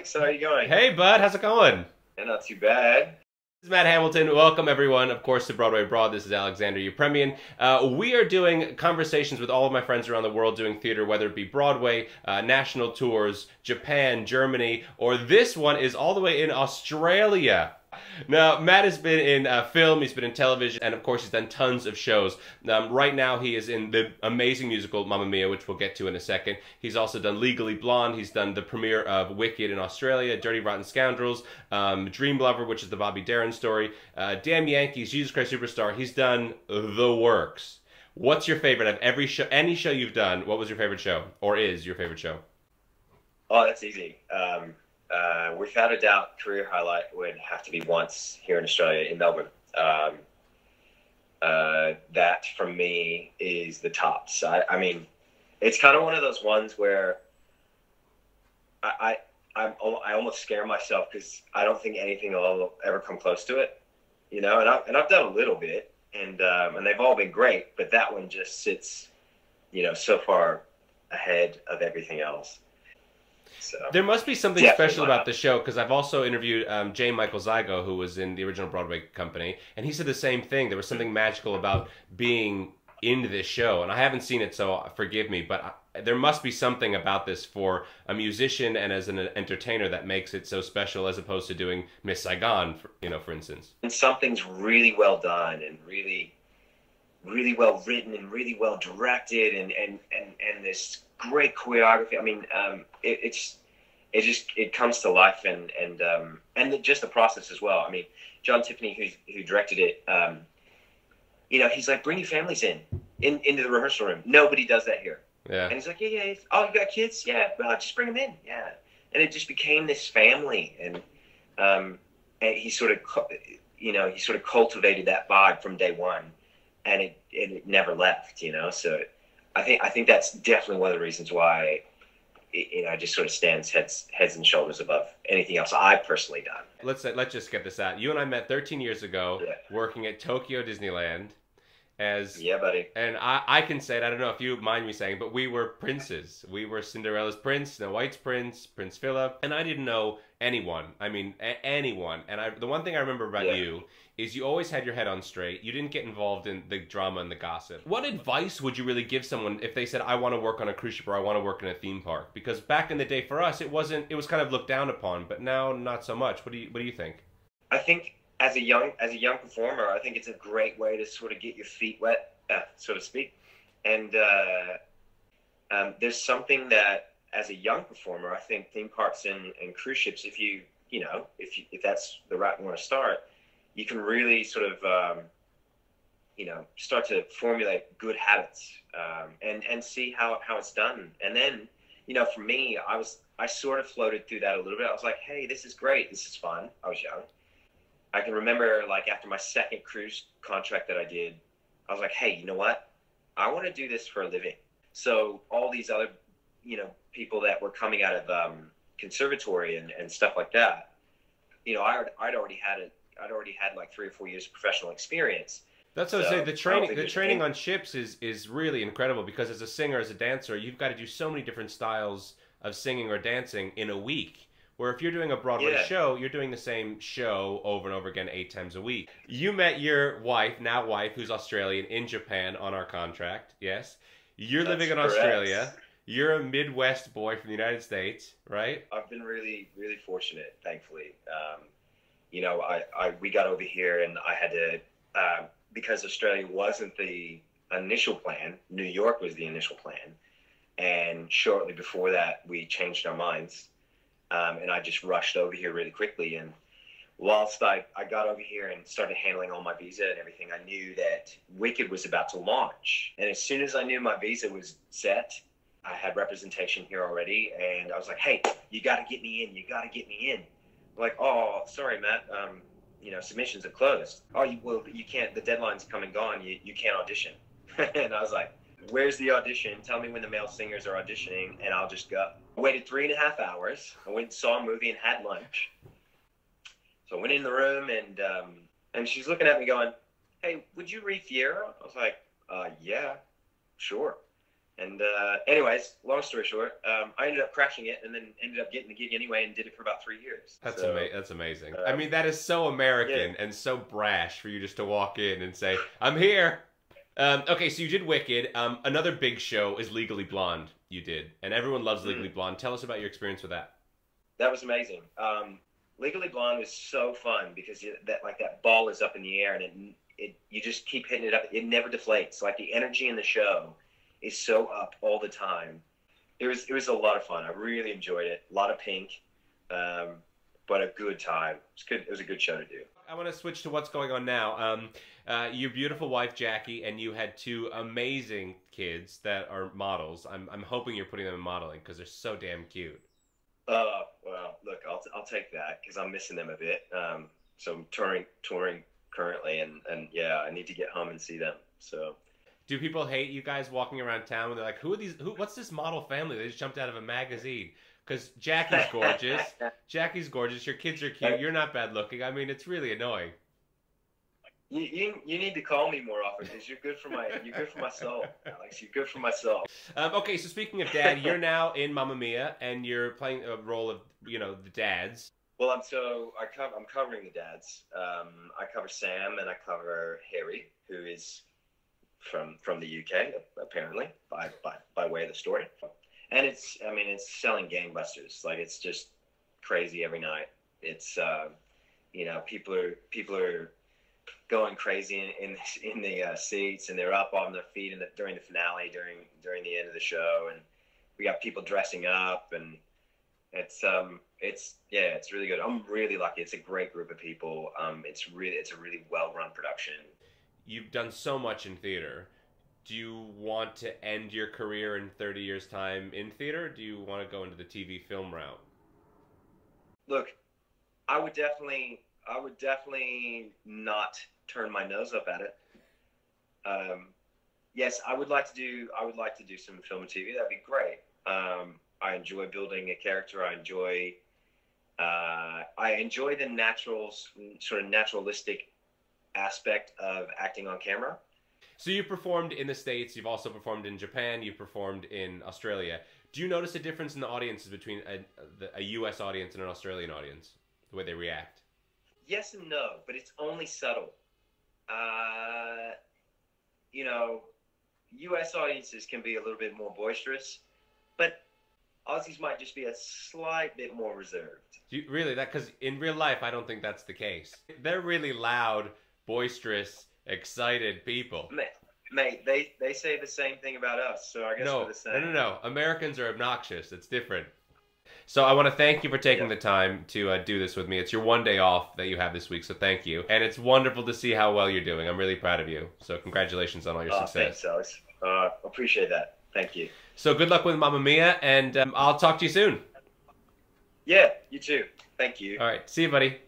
Alex. How are you going? Hey, bud, how's it going? Yeah, not too bad. This is Matt Hamilton. Welcome, everyone, of course, to Broadway Abroad. This is Alexander Yepremian. Uh, we are doing conversations with all of my friends around the world doing theater, whether it be Broadway, uh, national tours, Japan, Germany, or this one is all the way in Australia. Now, Matt has been in uh, film, he's been in television, and of course, he's done tons of shows. Um, right now, he is in the amazing musical Mamma Mia, which we'll get to in a second. He's also done Legally Blonde, he's done the premiere of Wicked in Australia, Dirty Rotten Scoundrels, um, Dream Lover, which is the Bobby Darin story, uh, Damn Yankees, Jesus Christ Superstar. He's done the works. What's your favorite of every show, any show you've done? What was your favorite show, or is your favorite show? Oh, that's easy. Um, uh, without a doubt, career highlight would have to be once here in Australia in Melbourne. Um, uh, that for me is the tops. I, I mean, it's kind of one of those ones where I, I I'm I almost scare myself because I don't think anything will ever come close to it, you know. And I and I've done a little bit, and um, and they've all been great, but that one just sits, you know, so far ahead of everything else. So there must be something special about the show because I've also interviewed um, J. Michael Zygo, who was in the original Broadway company, and he said the same thing. There was something magical about being in this show, and I haven't seen it, so forgive me, but I, there must be something about this for a musician and as an entertainer that makes it so special, as opposed to doing Miss Saigon, for, you know, for instance. And something's really well done and really, really well written and really well directed, and and and and this great choreography. I mean, um, it, it's it just it comes to life and and um, and the, just the process as well. I mean, John Tiffany, who who directed it, um, you know, he's like, bring your families in, in into the rehearsal room. Nobody does that here. Yeah. And he's like, yeah, yeah. Oh, you got kids? Yeah. Well, just bring them in. Yeah. And it just became this family, and um, and he sort of, you know, he sort of cultivated that vibe from day one, and it and it never left. You know, so. I think I think that's definitely one of the reasons why you know, just sort of stands heads heads and shoulders above anything else I've personally done. Let's uh, let's just get this out. You and I met 13 years ago, yeah. working at Tokyo Disneyland. As yeah, buddy. And I, I can say it. I don't know if you mind me saying, but we were princes. We were Cinderella's prince, Snow White's prince, Prince Philip, and I didn't know anyone. I mean, a- anyone. And I, the one thing I remember about yeah. you is you always had your head on straight. You didn't get involved in the drama and the gossip. What advice would you really give someone if they said, "I want to work on a cruise ship or I want to work in a theme park"? Because back in the day, for us, it wasn't. It was kind of looked down upon, but now not so much. What do you What do you think? I think as a young as a young performer, I think it's a great way to sort of get your feet wet, uh, so to speak. And uh, um, there's something that as a young performer, I think theme parks and, and cruise ships, if you you know if you, if that's the route you want to start you can really sort of um, you know start to formulate good habits um, and and see how how it's done. And then you know for me i was i sort of floated through that a little bit. I was like hey this is great. This is fun. I was young. I can remember like after my second cruise contract that i did i was like hey you know what? I want to do this for a living. So all these other you know people that were coming out of um, conservatory and, and stuff like that you know I, i'd already had it I'd already had like three or four years of professional experience. That's what so, I say. The training, the training on ships is is really incredible because as a singer, as a dancer, you've got to do so many different styles of singing or dancing in a week. Where if you're doing a Broadway yeah. show, you're doing the same show over and over again eight times a week. You met your wife, now wife, who's Australian, in Japan on our contract. Yes, you're That's living in correct. Australia. You're a Midwest boy from the United States, right? I've been really, really fortunate, thankfully. Um, you know, I, I we got over here and I had to uh, because Australia wasn't the initial plan. New York was the initial plan, and shortly before that, we changed our minds, um, and I just rushed over here really quickly. And whilst I, I got over here and started handling all my visa and everything, I knew that Wicked was about to launch. And as soon as I knew my visa was set, I had representation here already, and I was like, "Hey, you got to get me in. You got to get me in." like, oh, sorry, Matt, um, you know, submissions are closed. Oh, you, well, you can't, the deadline's come and gone. You, you can't audition. and I was like, where's the audition? Tell me when the male singers are auditioning and I'll just go. I waited three and a half hours. I went saw a movie and had lunch. So I went in the room and, um, and she's looking at me going, hey, would you read Fiyero? I was like, uh, yeah, sure. And uh, anyways, long story short, um, I ended up crashing it, and then ended up getting the gig anyway, and did it for about three years. That's So, ama- That's amazing. uh, I mean, that is so American and so brash for you just to walk in and say, "I'm here." Um, okay, so you did Wicked. Um, another big show is Legally Blonde. You did, and everyone loves Legally Mm. Blonde. Tell us about your experience with that. That was amazing. Um, Legally Blonde was so fun because you, that like that ball is up in the air and it, it you just keep hitting it up. It never deflates. Like the energy in the show is so up all the time. It was it was a lot of fun. I really enjoyed it. A lot of pink, um, but a good time. It was good. It was a good show to do. I want to switch to what's going on now. Um, uh, your beautiful wife Jackie and you had two amazing kids that are models. I'm I'm hoping you're putting them in modeling because they're so damn cute. Uh, well, look, I'll, I'll take that because I'm missing them a bit. Um, so I'm touring touring currently, and and yeah, I need to get home and see them. So. Do people hate you guys walking around town when they're like, "Who are these? Who? What's this model family? They just jumped out of a magazine." Because Jackie's gorgeous. Jackie's gorgeous. Your kids are cute. You're not bad looking. I mean, it's really annoying. You, you, you need to call me more often because you're good for my you're good for my soul, Alex. You're good for my soul. Um, okay, so speaking of dad, you're now in Mamma Mia, and you're playing a role of you know the dads. Well, I'm so I I'm covering the dads. Um, I cover Sam and I cover Harry, who is from from the UK apparently by by, by way of the story. And it's I mean it's selling gangbusters. Like it's just crazy every night. It's uh, you know people are people are going crazy in in, in the uh, seats and they're up on their feet in the, during the finale during during the end of the show and we got people dressing up and it's um it's yeah it's really good i'm really lucky it's a great group of people um it's really it's a really well run production You've done so much in theater. Do you want to end your career in 30 years' time in theater? Do you want to go into the TV film route? look i would definitely i would definitely not turn my nose up at it um yes i would like to do i would like to do some film and tv that'd be great um i enjoy building a character i enjoy uh i enjoy the natural sort of naturalistic aspect of acting on camera So you've performed in the States, you've also performed in Japan, you've performed in Australia. Do you notice a difference in the audiences between a, a US audience and an Australian audience? The way they react? yes and no, but it's only subtle. Uh, you know, U.S. audiences can be a little bit more boisterous, but Aussies might just be a slight bit more reserved. You, really? That because in real life, I don't think that's the case. They're really loud, boisterous, excited people. Mate, mate they, they say the same thing about us, so I guess No, we're the same. no, no, no. Americans are obnoxious. It's different. So I want to thank you for taking Yeah. the time to uh, do this with me. It's your one day off that you have this week, so thank you. And it's wonderful to see how well you're doing. I'm really proud of you. So congratulations on all your Oh, success. thanks, Alex. Uh, appreciate that. Thank you. So good luck with Mamma Mia, and um, I'll talk to you soon. Yeah, you too. Thank you. All right, see you, buddy.